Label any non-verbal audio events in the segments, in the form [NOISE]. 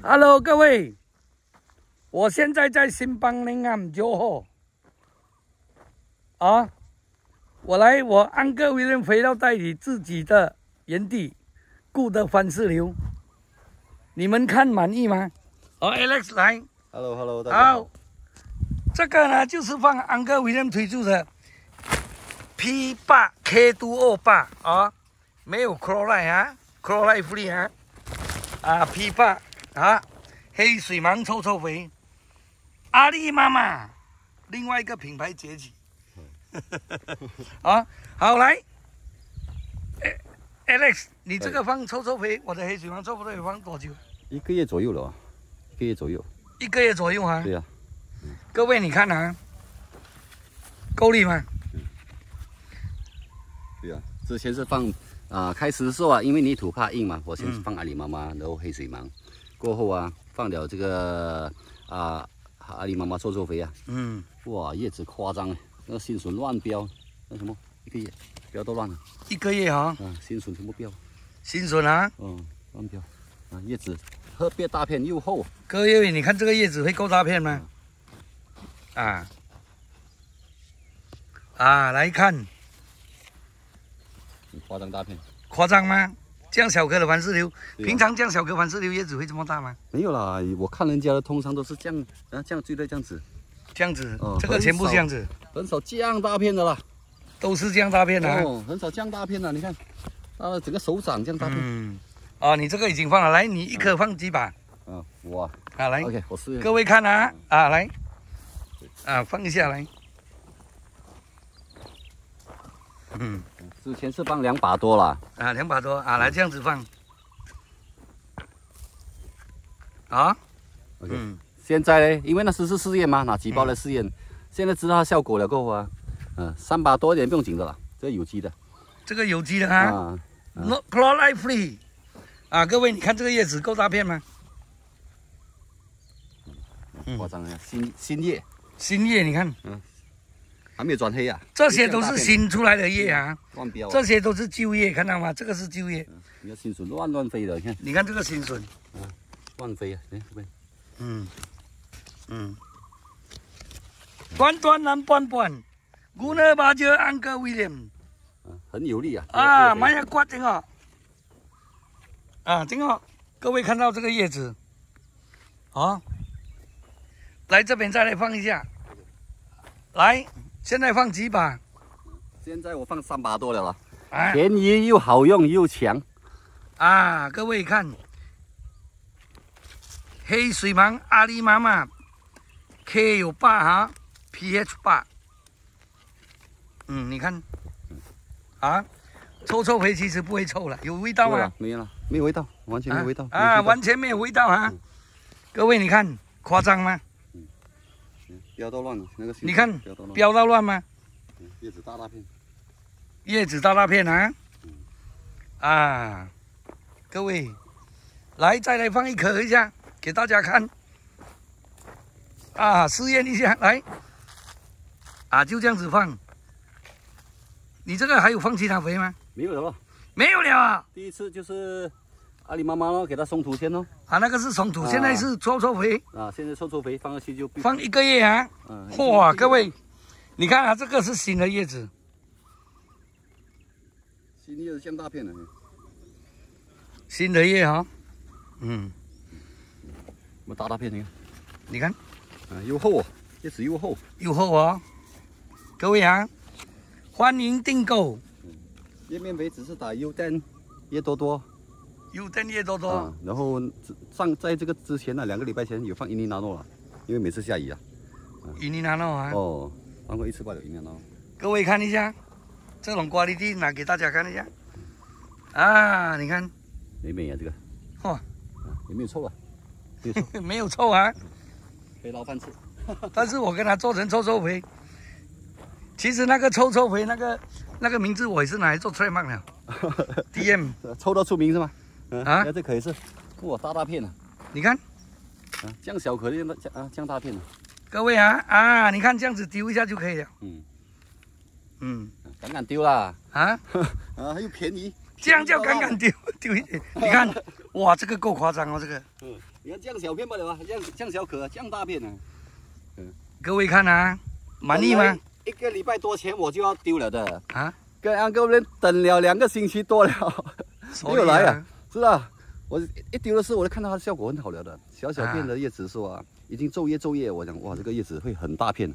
Hello，各位，我现在在新邦林岸酒后。啊，我来，我安哥威廉回到代理自己的原地，顾的番石榴，你们看满意吗？好，Alex 来，Hello Hello，大家好。好，这个呢就是放安哥威廉推出的 P 八 K 2二八。啊，没有 chloride 啊，chloride free 啊，啊 P 八啊，黑水芒臭臭肥，阿里妈妈，另外一个品牌崛起，[LAUGHS] 啊，好来，A-，Alex，你这个放臭臭肥，我的黑水芒臭臭肥放多久？一个月左右了啊，一个月左右。一个月左右啊。对呀、各位，你看啊，够力吗？对呀、之前是放啊、开始的时候啊，因为泥土怕硬嘛，我先嗯放阿里妈妈，然后黑水芒，过后啊放了这个啊、阿里妈妈臭臭肥啊，嗯，哇，叶子夸张哎，那个新笋乱飙，那什么一个月飙都乱了一个月哈、啊，新笋全部飙，新笋啊，嗯，乱飙。啊，叶子特别大片又厚，各位，你看这个叶子会够大片吗？啊。啊，来看，夸张大片。夸张吗？这样小颗的番石榴，对啊平常这样小颗番石榴叶子会这么大吗？没有啦，我看人家的通常都是这样啊，这样最多这样子，这样子，哦这个全部这样子，很少这样大片的啦。都是这样大片的、啊。哦，很少这样大片的，你看，啊，整个手掌这样大片。嗯，啊，你这个已经放了，来，你一颗放几把？啊，哇啊，来，，OK。各位看啊，啊，来，啊，放一下来。嗯，之前是放两把多了，啊，两把多啊，来这样子放。啊？嗯，现在呢，因为那时是试验嘛，拿几包来试验，现在知道它效果了过后啊，嗯、三把多一点不用紧的啦，这有机的。这个有机的啊？啊，，no chloride free。啊，各位，你看这个叶子够大片吗？嗯夸张啊，新新叶。新叶，你看，还没有转黑啊，这些都是新出来的叶啊，乱标啊，这些都是旧叶，看到吗？这个是旧叶，你看新笋乱乱飞的，你看。你看这个新笋，啊乱飞啊，你看，这边。嗯，嗯，短短南半半，我呢把这安哥威廉。啊，很有力啊，啊，这个买呀刮真好，啊，真好，各位看到这个叶子，啊，来这边再来放一下，来，现在放几把？现在我放三把多了了，啊便宜又好用又强，啊，各位看，黑水芒阿里妈妈 K 有八哈，pH 八，嗯，你看，啊，臭臭肥其实不会臭了，有味道吗？没有了，没有味道，完全没有味道啊，完全没有味道啊！嗯各位，你看夸张吗？标都乱了，那个你看标都乱，标到乱吗？嗯叶子大大片，叶子大大片啊！啊，各位，来再来放一颗一下，给大家看。啊，试验一下，来，啊，就这样子放。你这个还有放其他肥吗？没有了咯。没有了啊！第一次就是阿里妈妈咯，给它松土先咯，啊，那个是松土，啊现在是臭臭肥，啊，现在臭臭肥放下去就放一个月啊！嗯哇，各位，你看啊，这个是新的叶子，新叶子像大片的，新的叶哈、嗯，我大大片你看，你看。啊又厚啊，叶子又厚，又厚哦。各位啊，欢迎订购，叶面肥只是打优蛋叶多多有灯叶多多。啊，然后上在这个之前呢，两个礼拜前有放伊尼纳诺了，因为每次下雨啊，伊尼纳诺啊，哦，放过一次罢了伊尼纳诺，各位看一下，这种瓜粒地拿给大家看一下。啊，你看，美美啊这个，哇啊有没有臭啊？没有臭，[LAUGHS] 没有臭啊，可以捞饭吃。[LAUGHS] 但是我跟它做成臭臭肥。其实那个臭臭肥那个那个名字我也是拿来做 trademark 的，[LAUGHS] DM。臭到出名是吗？嗯啊这可以是，哇大大片啊，你看，啊这样小颗的这样啊这样大片啊，各位啊啊，你看这样子丢一下就可以了。嗯，嗯。敢敢丢啦，啊，[LAUGHS] 啊又便宜，这样叫敢敢丢 [LAUGHS] 丢一点。你看，[LAUGHS] 哇，这个够夸张哦，这个。嗯，你看这样小片不了啊，这样这样小颗，这样大片呢、各位看啊，满意吗？？一个礼拜多前我就要丢了的，啊，跟安哥们等了两个星期多了，所以没有来啊，是啊，我一丢的时候我就看到它的效果很好了的，小小片的叶子说啊，已经皱叶皱叶，我讲哇这个叶子会很大片，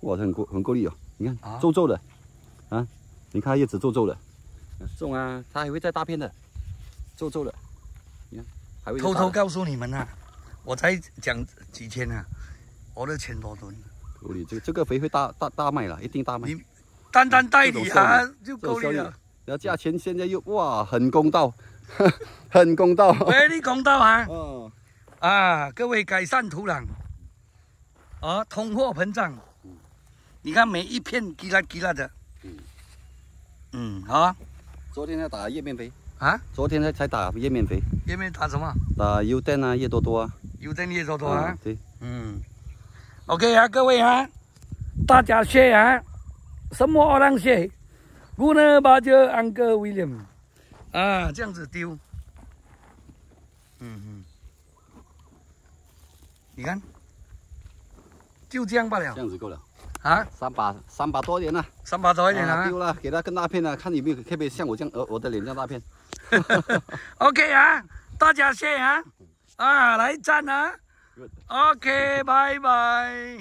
哇这很够很够力哦，你看啊。皱皱的，啊，你看它叶子皱皱的，种啊它还会再大片的，皱皱的，你看还会偷偷告诉你们啊，我才讲几天啊，我的千多吨，够力，这个这个肥会大大大卖了，一定大卖。你单单代理啊就够力了。然后价钱现在又哇很公道，很公道。，very 公道啊？哦，啊！各位改善土壤，啊，通货膨胀，你看每一片叽啦叽啦的，嗯。嗯，好啊。昨天才打叶面肥，啊，昨天才才打叶面肥，叶面打什么？打优蛋啊、叶多多啊。有点叶多多啊。对，嗯，OK 啊，各位啊，大家谢啊，什么 orang 谢？我呢把这 Uncle William 啊这样子丢，嗯嗯，你看，就这样罢了。这样子够了，啊，三把三把多一点了，三把多一点啊？丢了，给它更大片了，看有没有可不可以像我这样，呃，我的脸这样大片。[LAUGHS] OK 啊，大家谢啊，啊来赞啊。Good，OK，拜拜。